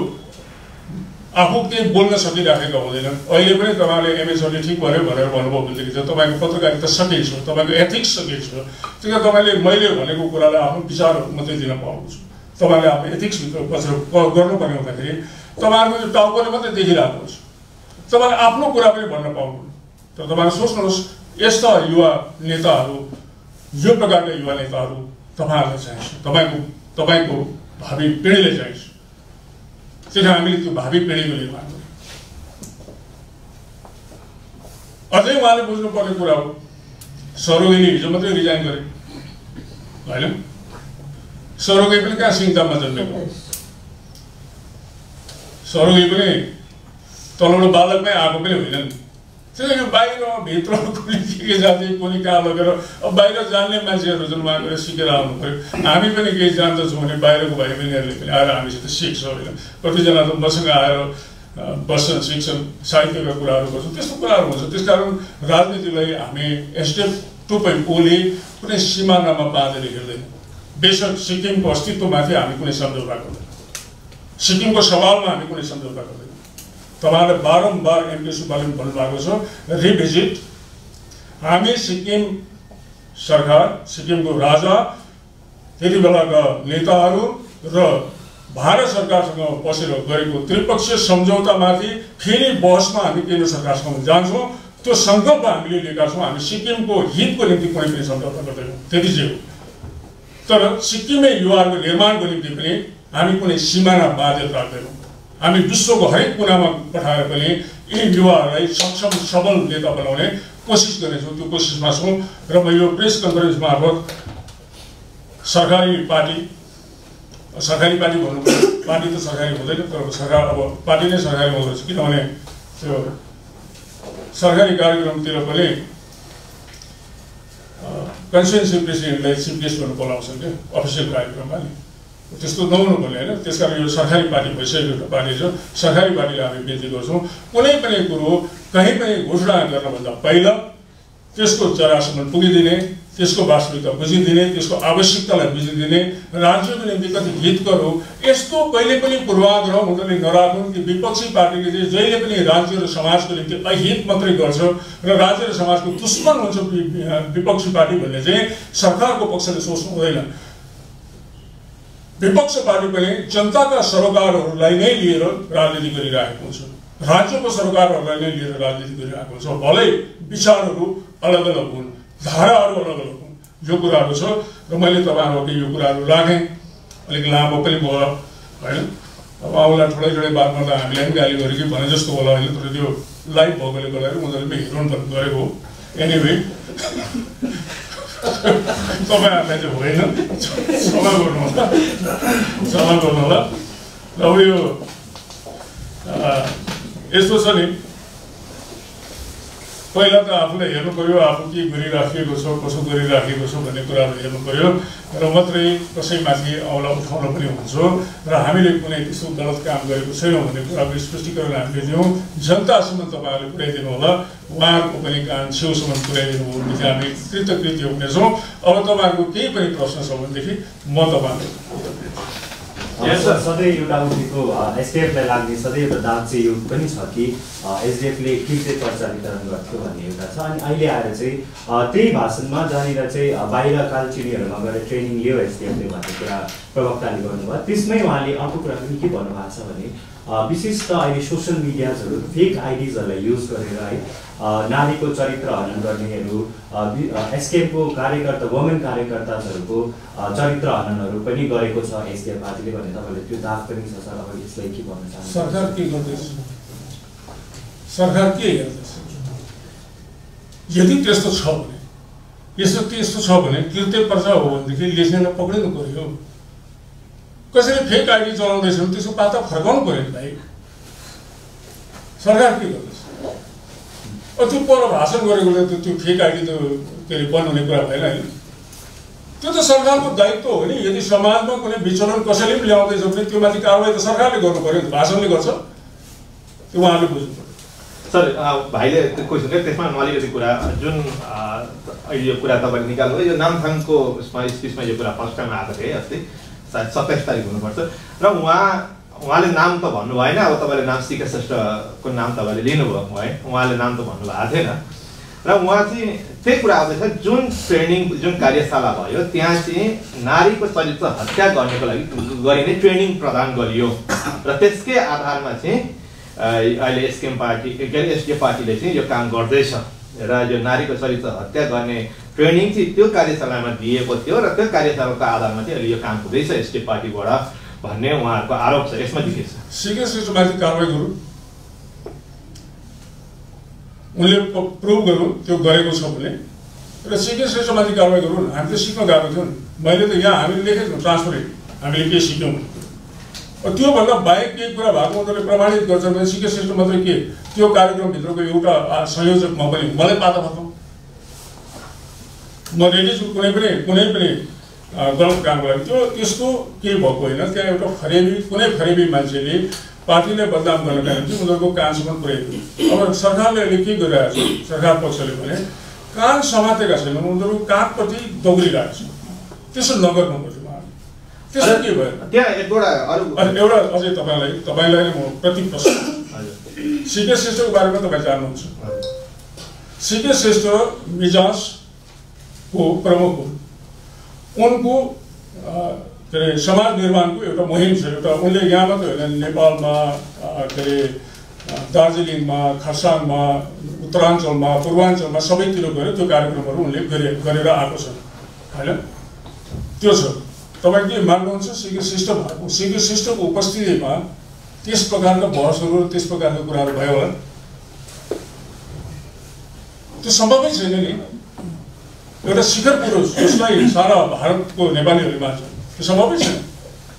आफू केही बोल्न सकिराखेका हुँदैनन्। अहिले पनि तपाईँले एमएसओले ठिक भयो भनेर भन्नुभयो भनेदेखि चाहिँ तपाईँको पत्रकारिता सकेको छ तपाईँको एथिक्स सकेको छ। त्यही कारण तपाईँले मैले भनेको कुरालाई आफ्नो विचार मात्रै दिन पाउनुहुन्छ तपाईँले आफ्नो एथिक्सभित्र बसेर गर्नुपर्ने हुँदाखेरि तपाईँहरूको यो टाउकोले मात्रै देखिरहेको हुन्छ तपाईँले आफ्नो कुरा पनि भन्न पाउनु तर तपाईँले सोच्नुहोस् यस्ता युवा नेताहरू यो प्रकारका युवा नेताहरू तपाईँहरूलाई चाहिन्छ। तपाईँको तपाईँको भावी पिँढीले चाहिन्छ। त्यही हामीले त्यो भावी पिँढीको निर्माण गर्यौँ अझै उहाँले बुझ्नुपर्ने कुरा हो सरोगीले हिजो मात्रै रिजाइन गरे होइन सरोगी पनि कहाँ सिङताममा जन्मेको सरोगी पनि तलबाट बालकमै आएको पनि होइनन् त्यसले बाहिर भित्र कुनै के जाति कुनै कहाँ लगेर अब बाहिर जान्ने मान्छेहरू जुन उहाँ सिकेर आउनु पऱ्यो हामी पनि केही जान्दछौँ भने बाहिरको भाइ बहिनीहरूले पनि आएर हामीसित सिक्छ होइन कतिजना त मसँग आएर बस्छन् सिक्छन् साहित्यका कुराहरू गर्छन् त्यस्तो कुराहरू हुन्छ त्यस कारण राजनीतिलाई हामी एसडिएफ टु पोइन्ट ओले कुनै सिमानामा बाँधेर हिँड्दैन बेसक सिक्किमको अस्तित्वमाथि हामी कुनै सम्झौता गर्दैन सिक्किमको सवालमा हामी कुनै सम्झौता गर्दैन तपाईँहरूले बारम्बार एमपी सुब्बाले भन्नुभएको छ। रिभिजिट हामी सिक्किम सरकार सिक्किमको राजा त्यति बेलाका नेताहरू र भारत सरकारसँग बसेर गरेको त्रिपक्षीय सम्झौतामाथि फेरि बहसमा हामी केन्द्र सरकारसँग जान्छौँ। त्यो सङ्कल्प हामीले लिएका छौँ। हामी सिक्किमको हितको निम्ति कुनै पनि सम्झौता गर्दैनौँ। त्यति चाहिँ हो। तर सिक्किमे युवाहरूको निर्माणको निम्ति पनि हामी कुनै सिमाना बाध्यता राख्दैनौँ। हामी विश्वको हरेक कुनामा पठाएर पनि यी युवाहरूलाई सक्षम सबल नेता बनाउने कोसिस गर्नेछौँ त्यो कोसिसमा छौँ र म यो प्रेस कन्फरेन्स मार्फत सरकारी पार्टी सरकारी पार्टी भन्नु पार्टी त सरकारी हुँदैन तर सरकार अब पार्टी नै सरकारी हुँदो रहेछ किनभने त्यो सरकारी कार्यक्रमतिर पनि कन्स्टिट्युन्सी प्रेसिडेन्टलाई चिफ गेस्ट गर्नु बोलाउँछन् क्या अफिसियल कार्यक्रममा नि त्यस्तो नहुनु पर्ने होइन त्यस कारण यो सरकारी पार्टी भइसकेको पार्टी छ। सरकारी पार्टीलाई हामी बिन्ती गर्छौँ। कुनै पनि कुरो कहीँ पनि घोषणा गर्नभन्दा पहिला त्यसको जरासम्म पुगिदिने त्यसको वास्तविकता बुझिदिने त्यसको आवश्यकतालाई बुझिदिने राज्यको निम्ति कति हितकर हो यस्तो कहिले पनि पूर्वाग्रह उनीहरूले नराखुन् कि विपक्षी पार्टीले चाहिँ जहिले पनि राज्य र समाजको निम्ति अहित मात्रै गर्छ र राज्य र समाजको दुश्मन हुन्छ विपक्षी पार्टी भन्ने चाहिँ सरकारको पक्षले सोच्नु हुँदैन। विपक्ष पार्टी पनि जनताका सरोकारहरूलाई नै लिएर राजनीति गरिरहेको हुन्छ राज्यको सरोकारहरूलाई नै लिएर राजनीति गरिरहेको हुन्छ भलै विचारहरू अलग अलग हुन् धाराहरू अलग अलग हुन्। यो कुराहरू छ र मैले तपाईँहरूको यो कुराहरू राखेँ। अलिक लामो पनि भयो होइन? अब आउँला ठुलै ठुलै बात गर्दा हामीलाई पनि गाली गऱ्यो कि भने जस्तो होला होइन? तर त्यो लाइभ भएकोले गर्दाखेरि उनीहरूले पनि हेर्नु गरेको हो। एनिवे तपाईँहरूलाई चाहिँ होइन क्षमा गर्नु होला क्षमा गर्नु होला र अब यो यस्तो छ नि पहिला त आफूलाई हेर्नु पऱ्यो आफू के गरिराखिएको छ कसो गरिराखेको छ भन्ने कुराहरू हेर्नु पऱ्यो र मात्रै कसैमाथि औला उठाउन पनि हुन्छ र हामीले कुनै त्यस्तो गलत काम गरेको छैनौँ भन्ने कुराको स्पष्टीकरण हामीले दियौँ जनतासम्म तपाईँहरूले पुर्याइदिनु होला उहाँहरूको पनि कान छेउसम्म पुर्याइदिनु हो भने हामी कृतकृत्य हुनेछौँ अब तपाईँहरूको केही पनि प्रश्न छ भनेदेखि म तपाईँहरू सधैँ एउटा उठेको एसडिएफलाई लाग्ने सधैँ एउटा दाग चाहिँ यो पनि छ कि एसडिएफले के चाहिँ पर्चा वितरण गर्थ्यो भन्ने एउटा छ। अनि अहिले आएर चाहिँ त्यही भाषणमा जहाँनिर चाहिँ बाहिर कालचिनीहरूमा गएर ट्रेनिङ लियो एसडिएफले भन्ने कुरा प्रवक्ताले गर्नुभयो। त्यसमै उहाँले अर्को कुरा पनि के भन्नुभएको छ भने विशेष त अहिले सोसियल मिडियाजहरू फेक आइडिजहरूलाई युज गरेर है नारीको चरित्र हनन गर्नेहरू एसकेएमको कार्यकर्ता वुमेन कार्यकर्ताहरूको चरित्र हननहरू पनि गरेको छ एसकेएम पार्टीले भने तपाईँले त्यो दाग पनि छ सर अब यसलाई के भन्न चाहन्छ सरकार के गर्दैछ? सरकार के हेर्दैछ? यदि त्यस्तो छ भने यसो त्यस्तो छ भने कृत्य पर्चा हो भनेदेखि लेख्नेलाई पक्रिनु पऱ्यो कसैले फेक आइडी चलाउँदैछ भने त्यसको पाता फर्काउनु पऱ्यो भाइ। सरकार के गर्दैछ? त्यो पर भाषण गरेकोले त त्यो फेक आइडी त के अरे बन्द हुने कुरा भएन होइन त्यो त सरकारको दायित्व हो नि यदि समाजमा कुनै विचलन कसैले पनि ल्याउँदैछ भने त्यो माथि कारवाही त सरकारले गर्नु पऱ्यो नि भाषणले गर्छ त्यो उहाँले बुझ्नु पऱ्यो सर भाइले त्यो क्वेसन थियो त्यसमा अलिकति कुरा जुन अहिले यो कुरा तपाईँले निकाल्नु यो नामथाङको उसमा स्पिचमा यो कुरा फर्स्ट टाइम आएको थियो है अस्ति सायद सत्ताइस तारिक हुनुपर्छ र उहाँ उहाँले नाम त भन्नु भएन अब तपाईँले नाम सिके श्रेष्ठको नाम तपाईँले लिनुभयो है उहाँले नाम त भन्नुभएको थिएन। र उहाँ चाहिँ त्यही कुरा आउँदैछ जुन ट्रेनिङ जुन कार्यशाला भयो त्यहाँ चाहिँ नारीको चरित्र हत्या गर्नेको लागि गरिने ट्रेनिङ प्रदान गरियो। र त्यसकै आधारमा चाहिँ अहिले एसकेएम पार्टी के अरे एसडिएफ पार्टीले चाहिँ यो काम गर्दैछ। र यो नारीको चरित्र हत्या गर्ने ट्रेनिङ चाहिँ त्यो कार्यशालामा दिएको थियो र त्यो कार्यशालाको आधारमा चाहिँ अहिले यो काम हुँदैछ एसडिएफ पार्टीबाट। भन्ने उहाँहरूको आरोप छ यसमा देखिन्छ सिके श्रेष्ठमाथि कारवाही गरौँ। उनले प्रुभ गरौँ त्यो गरेको छ भने। र सिके श्रेष्ठमाथि कारवाही गरौँ हामी त सिक्न गएको थियौँ। मैले त यहाँ हामीले लेखेको थियौँ ट्रान्सपरेन्ट हामीले के सिक्यौँ? त्योभन्दा बाहेक केही कुरा भएको उनीहरूले प्रमाणित गर्छन् भने सिके श्रेष्ठ मात्रै के? त्यो कार्यक्रमभित्रको एउटा संयोजक म पनि मलाई पाता फर्काउँ म रेडी छु कुनै पनि कुनै पनि गलत काम गर्यो त्यो त्यस्तो केही भएको होइन। त्यहाँ एउटा फरेबी कुनै फरेबी मान्छेले पार्टीलाई बदनाम गर्नका निम्ति उनीहरूको कानसम्म पुर्याइदियो अब सरकारले अहिले के गरिरहेको छ? सरकार पक्षले भने कान समातेका छैनन्। उनीहरू कागप्रति दौडिरहेको छ। त्यसो नगर्नुपर्छ उहाँले त्यसो के भयो? त्यहाँ एउटा एउटा अझै तपाईँलाई तपाईँलाई म प्रति प्रश्न सिके श्रेष्ठको बारेमा तपाईँ जान्नुहुन्छ। सिके श्रेष्ठ मिजाजको प्रमुख हो। उनको के अरे समाज निर्माणको एउटा मुहिम छ एउटा उनले यहाँ मात्रै होइन नेपालमा के अरे दार्जिलिङमा खरसाङमा उत्तराञ्चलमा पूर्वाञ्चलमा सबैतिर गएर त्यो कार्यक्रमहरू उनले गरे गरेर आएको छ होइन त्यो छ तपाईँ के मान्नुहुन्छ सिके श्रेष्ठ भएको सिके श्रेष्ठको उपस्थितिमा त्यस प्रकारका बहसहरू त्यस प्रकारका कुराहरू भयो होला त्यो सम्भवै छैन नि एउटा शिखर पुरुष जसलाई सारा भारतको नेपालीहरूले मान्छ त्यो सम्भवै छैन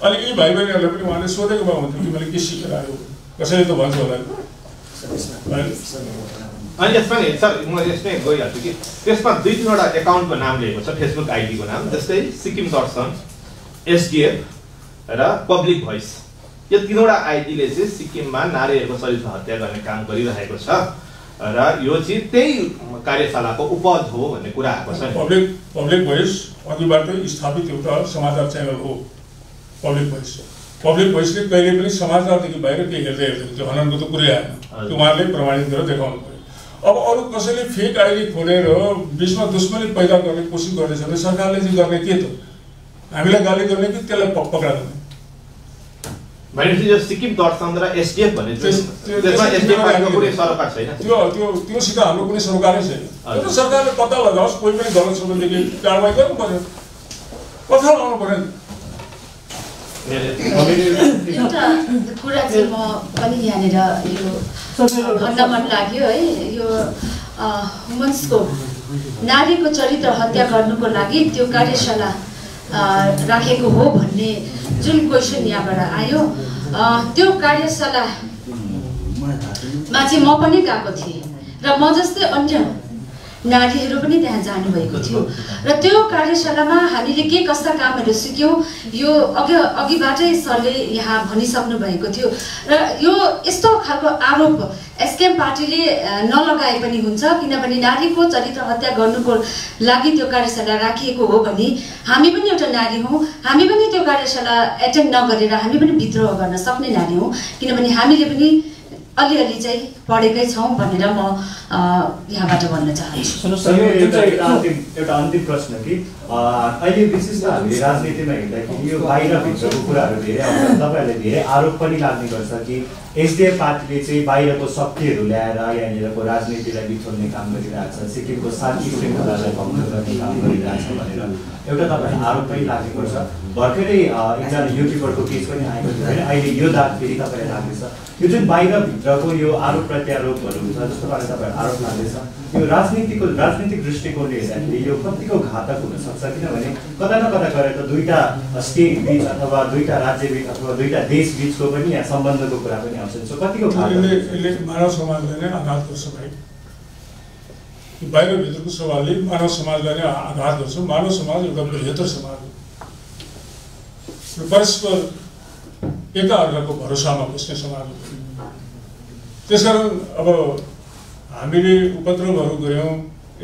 अनि यी भाइ बहिनीहरूलाई पनि उहाँले सोधेको भए हुन्थ्यो कि मैले के सिकेर आयो कसैले त भन्छ होला? अनि यसमा नि सर म यसमै गइहाल्छु कि त्यसमा दुई तिनवटा एकाउन्टको नाम लिएको छ फेसबुक आइडीको नाम जस्तै सिक्किम दर्शन एसडिएफ र पब्लिक भोइस यो तिनवटा आइडीले चाहिँ सिक्किममा नारीहरूको चरित्र हत्या गर्ने काम गरिरहेको छ र यो चाहिँ त्यही कार्यशालाको उपज हो भन्ने कुरा आएको छ पब्लिक पब्लिक भोइस अघिबाटै स्थापित एउटा समाचार च्यानल हो। पब्लिक भोइस पब्लिक भोइसले कहिले पनि समाचारदेखि बाहिर केही हेर्दै हेर्दैन। त्यो हननको त कुरै आएन। त्यो उहाँले प्रमाणित गरेर देखाउनु पऱ्यो। अब अरू कसैले फेक आइडी खोलेर बिचमा दुश्मनी पैदा गर्ने कोसिस गर्दैछ भने सरकारले चाहिँ गर्ने के त? हामीलाई गाली गर्ने कि त्यसलाई प- पक्रा गर्ने भनेपछि यो सिक्किम दर्शन र एसडिएफ त्यो- त्यसमा एसडिएफ हामीले- कुनै सरोकार छैन। त्यो त्यो त्योसित हाम्रो कुनै सरोकारै छैन। त्यो त सरकारले पत्ता लगाओस् कोही पनि गलत भनेदेखि कारवाही गर्नु पर्यो। पत्ता लगाउनु पर्यो नि। एउटा कुरा चाहिँ म पनि यहाँनिर यो भन्न मन लाग्यो है। यो अ, वुमन्सको नारीको चरित्र हत्या गर्नुको लागि त्यो कार्यशाला राखेको हो भन्ने जुन क्वेसन यहाँबाट आयो। त्यो कार्यशालामा चाहिँ म पनि गएको थिएँ र म जस्तै अन्य नारीहरू पनि त्यहाँ जानुभएको थियो। र त्यो कार्यशालामा हामीले के कस्ता कामहरू सिक्यौँ यो अघि अघिबाटै सरले यहाँ भनिसक्नु भएको थियो। र यो यस्तो खालको आरोप एसकेएम पार्टीले नलगाए पनि हुन्छ किनभने नारीको चरित्र हत्या गर्नुको लागि त्यो कार्यशाला राखिएको हो भने हामी पनि एउटा नारी हौँ हामी पनि त्यो कार्यशाला एटेन्ड नगरेर हामी पनि विद्रोह गर्न सक्ने नारी हौँ किनभने हामीले पनि अलिअलि चाहिँ पढेकै छौँ भनेर म अ, यहाँबाट भन्न चाहन्छु। एउटा अन्तिम प्रश्न कि अ, अहिले विशेष त हामीले राजनीतिमा हेर्दाखेरि यो बाहिरभित्रको कुराहरू धेरै आउँछ तपाईँहरूले धेरै आरोप पनि लाग्ने गर्छ कि एसडिएफ पार्टीले चाहिँ बाहिरको शक्तिहरू ल्याएर यहाँनिरको राजनीतिलाई बिथोल्ने काम गरिरहेको छ सिक्किमको शान्ति श्रृङ्खलालाई भङ्ग गर्ने काम गरिरहेको छ भनेर। एउटा तपाईँहरूलाई आरोप पनि लाग्ने गर्छ। भर्खरै एकजना युट्युबरको केस पनि आएको थियो होइन। अहिले यो दाग फेरि तपाईँलाई लाग्दैछ। यो जुन बाहिरभित्रको यो आरोप प्रत्यारोपहरू हुन्छ जस्तो पाराले तपाईँहरू आरोप लाग्दैछ। यो राजनीतिको राजनीतिक दृष्टिकोणले हेर्दाखेरि यो कतिको घातक हुनसक्छ किनभने कता न कता गएर त दुईवटा स्टेट बिच अथवा दुईवटा राज्य बिच अथवा दुईवटा देश बिचको पनि यहाँ सम्बन्धको कुरा पनि आउँछ। सो कतिको मानव समाजलाई नै आघात गर्छ भाइ। बाहिरभित्रको सवालले मानव समाजलाई नै आघात गर्छ। मानव समाज एउटा बृहत्तर समाज र परस्पर एकाअर्काको भरोसामा बस्ने समाज त्यसकारण अब हामीले उपद्रवहरू गऱ्यौँ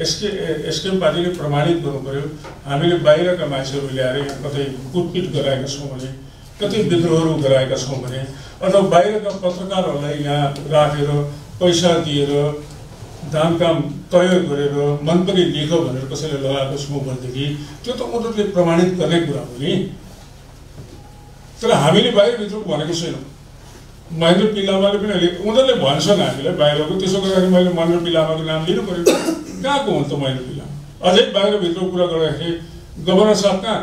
एसके एसकेएम पार्टीले प्रमाणित गर्नु पऱ्यो हामीले बाहिरका मान्छेहरू ल्याएर यहाँ कतै कुटपिट गराएका छौँ भने कतै विद्रोहहरू गराएका छौँ भने अथवा बाहिरका पत्रकारहरूलाई यहाँ राखेर पैसा दिएर दाम काम तय गरेर मन पनि लेख भनेर कसैले लगाएको छौँ भनेदेखि त्यो त उनीहरूले प्रमाणित गर्ने कुरा हो नि। तर हामीले बाहिरभित्र भनेको छैनौँ। महेन्द्र पिलामाले पनि अहिले उनीहरूले भन्छन् हामीलाई बाहिरको त्यसो गर्दाखेरि मैले महेन्द्र पिलामाको नाम लिनु पऱ्यो कहाँको हुन्छ महेन्द्र पिलामा? अझै बाहिरभित्र कुरा गर्दाखेरि गभर्नर साहब कहाँ?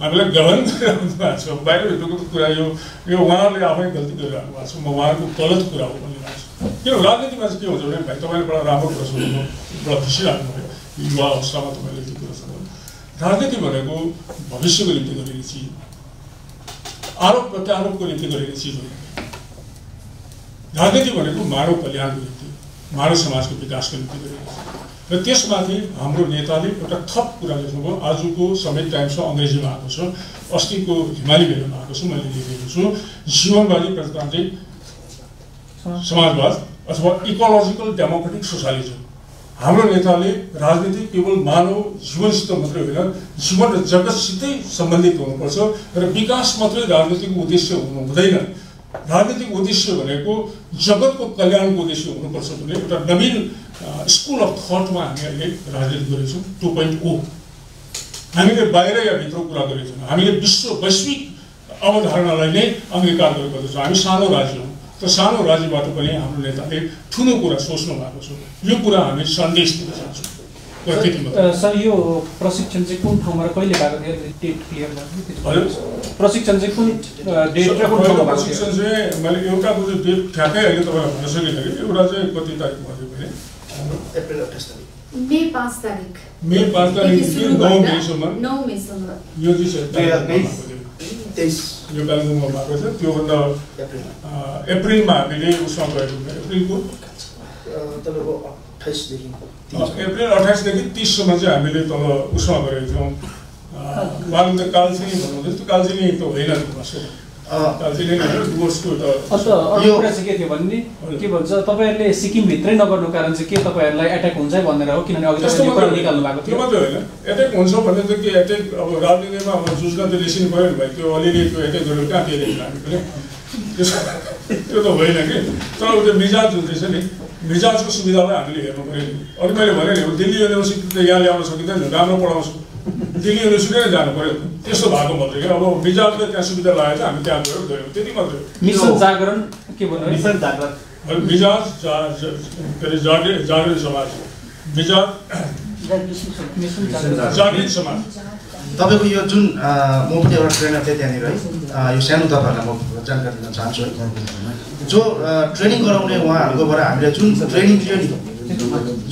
हामीलाई गभर्न गरिरहनु भएको छ। बाहिरभित्रको त कुरा यो यो उहाँहरूले आफै गल्ती गरिरहनु भएको छ। म उहाँहरूको गलत कुरा हो भन्ने लाग्छ। किन? राजनीतिमा चाहिँ के हुन्छ भने भाइ तपाईँले बडा राम्रो कुरा सोध्नु बडा खुसी लाग्नुभयो। युवा अवस्थामा तपाईँले त्यो कुरा सोध्नु राजनीति भनेको भविष्यको निम्ति गरिने चिज। आरोप प्रत्यारोपको निम्ति गरिने चिज हो। राजनीति भनेको मानव कल्याणको निम्ति मानव समाजको विकासको निम्ति चिज हो। र त्यसमाथि हाम्रो नेताले एउटा थप कुरा लेख्नुभयो आजको समेत टाइम्समा अङ्ग्रेजीमा आएको छ अस्तिको हिमाली भेलोमा आएको छ मैले लेखेको छु। जीवनवादी प्रजातान्त्रिक समाजवाद अथवा इकोलोजिकल डेमोक्रेटिक सोसालिजम हाम्रो नेताले राजनीति केवल मानव जीवनसित मात्रै होइन जीवन र जगतसितै सम्बन्धित हुनुपर्छ र विकास मात्रै राजनीतिक उद्देश्य हुनु हुँदैन। राजनीतिक उद्देश्य भनेको जगतको कल्याणको उद्देश्य हुनुपर्छ भन्ने एउटा नवीन स्कुल अफ थटमा हामी अहिले राजनीति गरेछौँ टु पोइन्ट ओ हामीले बाहिर या भित्र कुरा गरेको छैनौँ हामीले विश्व वैश्विक अवधारणालाई नै अङ्गीकार गरेको गर्दछौँ हामी सानो राज्य हौँ तर सानो राज्यबाट पनि हाम्रो नेताले ठुलो कुरा सोच्नु भएको छ। यो कुरा हामी सन्देश दिन चाहन्छौँ। र सर यो प्रशिक्षण चाहिँ कुन ठाउँमा र कहिले भएको थियो? Date clear? प्रशिक्षण चाहिँ कुन डेट र कुन ठाउँमा प्रशिक्षण चाहिँ मैले एउटाको चाहिँ डेट ठ्याक्कै अहिले तपाईँलाई भन्न सकिनँ कि एउटा चाहिँ कति तारिक भयो भने? हाम्रो? अप्रिल अठाइस तारिक मे पाँच तारिक मे पाँच तारिकदेखि सुरु नौ मेसम्म नौ मेसम्म यो चाहिँ दुई हजार तेइस। यो कालिम्पोङमा भएको थियो त्योभन्दा एप्रिलमा हामीले उसमा गएको एप्रिलको? तपाईँको एप्रिल अठाइसदेखि तिससम्म चाहिँ हामीले तल उसमा गरेको थियौँ। उहाँले त कालचिनी भन्नुहुँदै त्यो कालचिनी त होइन अन्त अर्को कुरा चाहिँ के थियो भने के भन्छ तपाईँहरूले सिक्किमभित्रै नगर्नु कारण चाहिँ के तपाईँहरूलाई एट्याक हुन्छ भनेर हो? किनभने अघि निकाल्नु भएको त्यो थियो। मात्रै होइन। एट्याक हुन्छ भने त के एट्याक अब राजनीतिमा अब जुझ्न त निस्किनु पऱ्यो नि भाइ। त्यो अलिअलि त्यो एट्याक गरेर कहाँ त्यसो त्यो त होइन कि? तर त्यो मिजाज जुन चाहिँ छ नि मिजाजको सुविधालाई हामीले हेर्नु पऱ्यो नि। अघि मैले भने दिल्ली युनिभर्सिटी त यहाँ ल्याउन सकिँदैन राम्रो पढाउँछु। दिल्ली युनिभर्सिटी नै जानु पऱ्यो त्यस्तो भएको मात्रै क्या अब मिजाजले त्यहाँ सुविधा लाग्यो त हामी त्यहाँ गयो गयौँ त्यति मात्रै। मिसन जागरण के भन्नु है? मिसन जागरण मिजाज के अरे जागृत जागृत समाज मिजाज मिसन जागरण जागृत समाज तपाईँको यो जुन म पनि एउटा ट्रेनर थिएँ त्यहाँनिर है यो सानो तपाईँहरूलाई म जानकारी दिन चाहन्छु है जो ट्रेनिङ गराउने उहाँहरूकोबाट हामीले जुन ट्रेनिङ लियो नि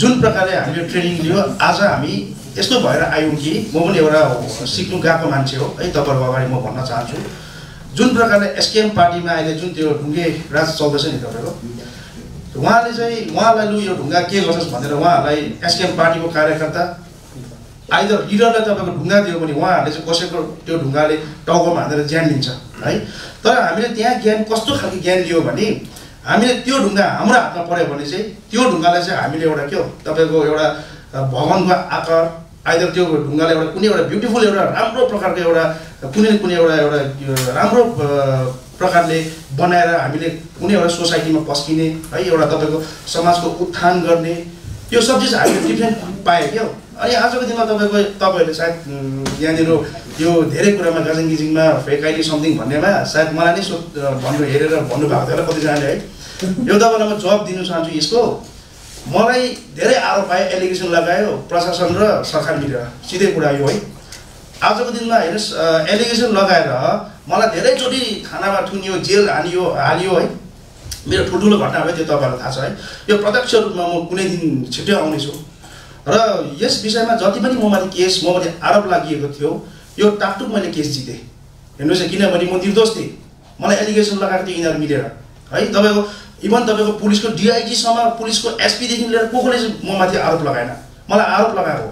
जुन प्रकारले हामीले ट्रेनिङ लियो आज हामी यस्तो भएर आयौँ कि म पनि एउटा सिक्नु गएको मान्छे हो। है तपाईँहरूको अगाडि म भन्न चाहन्छु। जुन प्रकारले एसकेएम पार्टीमा अहिले जुन त्यो ढुङ्गे राज चल्दैछ नि तपाईँको उहाँले चाहिँ उहाँलाई लु यो ढुङ्गा के गर्छस् भनेर उहाँहरूलाई एसकेएम पार्टीको कार्यकर्ता आइदर लिडरलाई तपाईँको ढुङ्गा दियो भने उहाँहरूले चाहिँ कसैको त्यो ढुङ्गाले टाउकोमा हानेर ज्यान लिन्छ है। तर हामीले त्यहाँ ज्ञान कस्तो खालको ज्ञान लियो भने हामीले त्यो ढुङ्गा हाम्रो हातमा पऱ्यो भने चाहिँ त्यो ढुङ्गालाई चाहिँ हामीले एउटा के हो तपाईँको एउटा अ, भवनको आकार आइदर त्यो ढुङ्गालाई एउटा कुनै एउटा ब्युटिफुल एउटा राम्रो प्रकारको एउटा कुनै कुनै एउटा एउटा राम्रो प्रकारले बनाएर हामीले कुनै एउटा सोसाइटीमा पस्किने है एउटा तपाईँको समाजको उत्थान गर्ने यो सब चिज हामीले डिफ्रेन्ट पायो क्या अनि आजको दिनमा तपाईँको तपाईँहरूले सायद यहाँनिर यो धेरै कुरामा गाजङ गिजिङमा फेक आइडी समथिङ भन्नेमा सायद मलाई नै सो भन्नु हेरेर भन्नुभएको थियो होला कतिजनाले है। यो तपाईँलाई म जवाब दिन चाहन्छु यसको। मलाई धेरै आरोप आयो एलिगेसन लगायो प्रशासन र सरकार मिलेर सिधै कुरा यो है। आजको दिनमा हेर्नुहोस् एलिगेसन लगाएर मलाई धेरैचोटि थानामा थुनियो जेल हानियो हालियो है। मेरो ठुल्ठुलो घटना भयो त्यो तपाईँहरूलाई थाहा छ है। यो प्रत्यक्ष रूपमा म कुनै दिन छिट्टै आउनेछु। र यस विषयमा जति पनि ममाथि केस ममाथि आरोप लागिएको थियो यो टाकटुक मैले केस जितेँ। हेर्नुहोस् किनभने म निर्दोष थिएँ। मलाई एलिगेसन लगाएको थियो यिनीहरू मिलेर है? तपाईँको इभन तपाईँको पुलिसको डिआइजीसम्म पुलिसको एसपीदेखि लिएर को कोले चाहिँ ममाथि आरोप लगाएन। मलाई आरोप लगाएको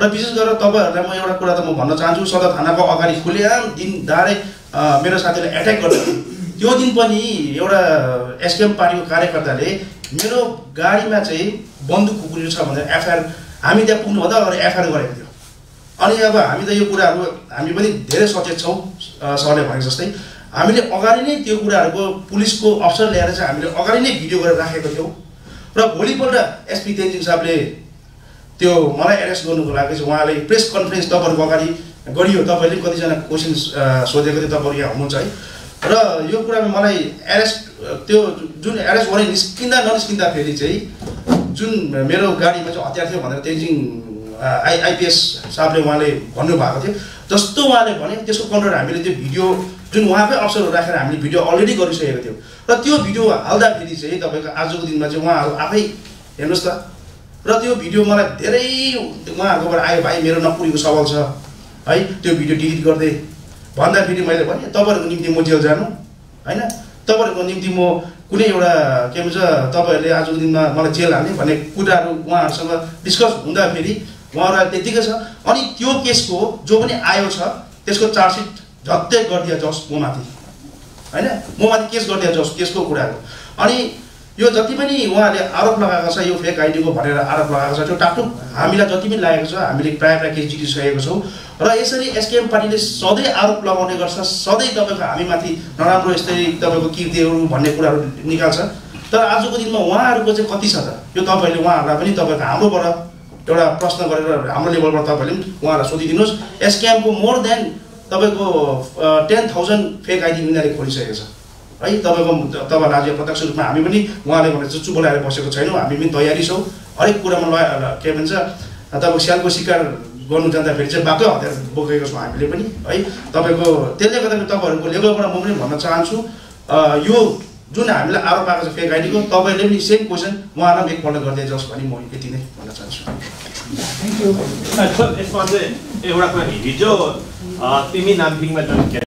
र विशेष गरेर तपाईँहरूलाई म एउटा कुरा त म भन्न चाहन्छु सदर थानाको अगाडि खुलेआम दिन दारे मेरो साथीलाई एट्याक गर्दा त्यो दिन पनि एउटा एसकेएम पार्टीको कार्यकर्ताले मेरो गाडीमा चाहिँ बन्दुक खुकुरी छ भनेर एफआइआर हामी त्यहाँ पुग्नुभन्दा अगाडि एफआइआर गरेको थियो। अनि अब हामी त यो कुराहरू हामी पनि धेरै सचेत छौँ सरले भनेको जस्तै। हामीले अगाडि नै त्यो कुराहरूको पुलिसको अफसर ल्याएर चाहिँ हामीले अगाडि नै भिडियो गरेर राखेको थियौँ। र भोलिपल्ट एसपी तेन्जिङ साहबले त्यो मलाई एरेस्ट गर्नुको लागि चाहिँ उहाँले प्रेस कन्फरेन्स तपाईँहरूको अगाडि गरियो। तपाईँहरूले पनि कतिजना क्वेसन्स सोधेको थियो तपाईँहरू यहाँ हुनुहुन्छ है। र यो कुरामा मलाई एरेस्ट त्यो जुन एरेस्ट वारेन्ट निस्किँदा ननिस्किँदा फेरि चाहिँ जुन मेरो गाडीमा चाहिँ हतियार थियो भनेर तेन्जिङ आई आइपिएस साहबले उहाँले भन्नुभएको थियो। जस्तो उहाँले भने त्यसको कन्ट्रोल हामीले त्यो भिडियो जुन उहाँकै अवसरहरू राखेर हामीले भिडियो अलरेडी गरिसकेको थियौँ। र त्यो भिडियो हाल्दाखेरि चाहिँ तपाईँको आजको दिनमा चाहिँ उहाँहरू आफै हेर्नुहोस् त। र त्यो भिडियो मलाई धेरै उहाँहरूकोबाट आयो भाइ मेरो नपुरीको सवाल छ। है त्यो भिडियो डिलिट गर्दै। भन्दाखेरि मैले भने तपाईँहरूको निम्ति म जेल जानु। होइन तपाईँहरूको निम्ति म कुनै एउटा के भन्छ तपाईँहरूले आजको दिनमा मलाई जेल हाल्ने भन्ने कुराहरू उहाँहरूसँग डिस्कस हुँदाखेरि उहाँहरूलाई त्यत्तिकै छ। अनि त्यो केसको जो पनि आयो छ त्यसको चार्जसिट झट्टै गरिदिया जाओस् म माथि होइन? म माथि केस गरिदिया जाओस् केसको कुराहरू। अनि यो जति पनि उहाँले आरोप लगाएको छ यो फेक आइडीको भनेर आरोप लगाएको छ त्यो टाकटुक हामीलाई जति पनि लागेको छ हामीले प्रायः प्रायः केस जितिसकेको छौँ। र यसरी एसकेएम पार्टीले सधैँ आरोप लगाउने गर्छ सधैँ तपाईँको हामीमाथि नराम्रो यस्तै तपाईँको कृतिहरू भन्ने कुराहरू निकाल्छ। तर आजको दिनमा उहाँहरूको चाहिँ कति छ त? यो तपाईँहरूले उहाँहरूलाई पनि तपाईँको हाम्रोबाट एउटा प्रश्न गरेर हाम्रो लेभलबाट तपाईँहरूले पनि उहाँहरूलाई सोधिदिनुहोस्। एसकेएमको मोर देन तपाईँको टेन थाउजन्ड फेक आइडी उनीहरूले खोलिसकेको छ। है तपाईँको तपाईँलाई आज प्रत्यक्ष रूपमा हामी पनि उहाँले भने चाहिँ चुप लगाएर बसेको छैनौँ हामी पनि तयारी छौँ। हरेक कुरामा ल के भन्छ तपाईँको स्यालको शिकार गर्नु जाँदाखेरि चाहिँ बाकै हतियार बोकेको छौँ हामीले पनि है। तपाईँको त्यसले गर्दाखेरि तपाईँहरूको लेभलबाट म पनि भन्न चाहन्छु यो जुन हामीलाई आरोप आएको छ फेक आइडीको तपाईँहरूले पनि सेम क्वेसन उहाँलाई पनि एकपल्ट गरिदिए जस भने म यति नै भन्न चाहन्छु। यसमा चाहिँ एउटा कुरा हिजो तिमी नाम्थिङमा जुन